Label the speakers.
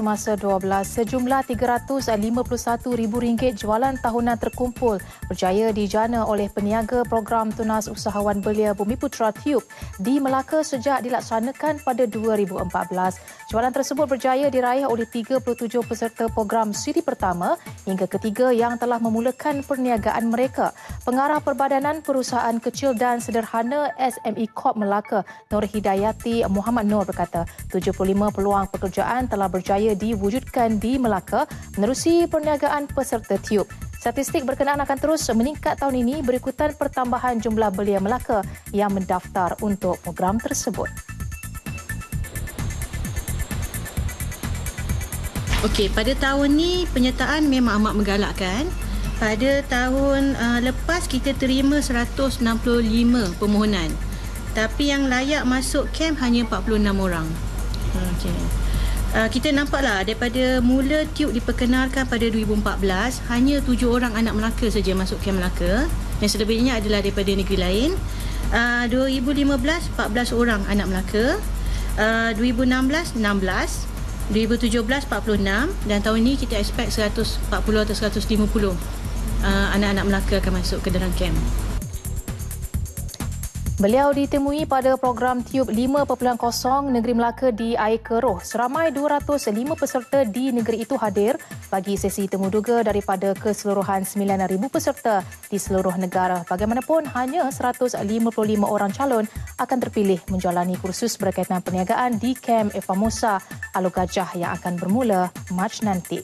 Speaker 1: Masa 12, sejumlah RM351,000 jualan tahunan terkumpul berjaya dijana oleh peniaga program Tunas Usahawan Belia Bumi Putra Tiup di Melaka sejak dilaksanakan pada 2014. Jualan tersebut berjaya diraih oleh 37 peserta program siri pertama hingga ketiga yang telah memulakan perniagaan mereka. Pengarah Perbadanan Perusahaan Kecil dan Sederhana SME Corp Melaka, Nur Hidayati Muhammad Nur berkata, 75 peluang pekerjaan telah berjaya diwujudkan di Melaka menerusi perniagaan peserta tiup. Statistik berkenaan akan terus meningkat tahun ini berikutan pertambahan jumlah belia Melaka yang mendaftar untuk program tersebut.
Speaker 2: Okey, pada tahun ni penyertaan memang amat menggalakkan. Pada tahun uh, lepas kita terima 165 permohonan. Tapi yang layak masuk camp hanya 46 orang. Okey. Uh, kita nampaklah daripada mula Tube diperkenalkan pada 2014 hanya tujuh orang anak Melaka saja masuk Camp Melaka yang selebihnya adalah daripada negeri lain. Uh, 2015 14 orang anak Melaka. Uh, 2016 16 2017 46 dan tahun ini kita expect 140 atau 150 uh, anak-anak Melaka akan masuk ke dalam camp.
Speaker 1: Beliau ditemui pada program Tiup 5.0 Negeri Melaka di Air Keroh. Seramai 205 peserta di negeri itu hadir bagi sesi temu duga daripada keseluruhan 9,000 peserta di seluruh negara. Bagaimanapun, hanya 155 orang calon akan terpilih menjalani kursus berkaitan perniagaan di Kem Evamosa Alugajah yang akan bermula Mac nanti.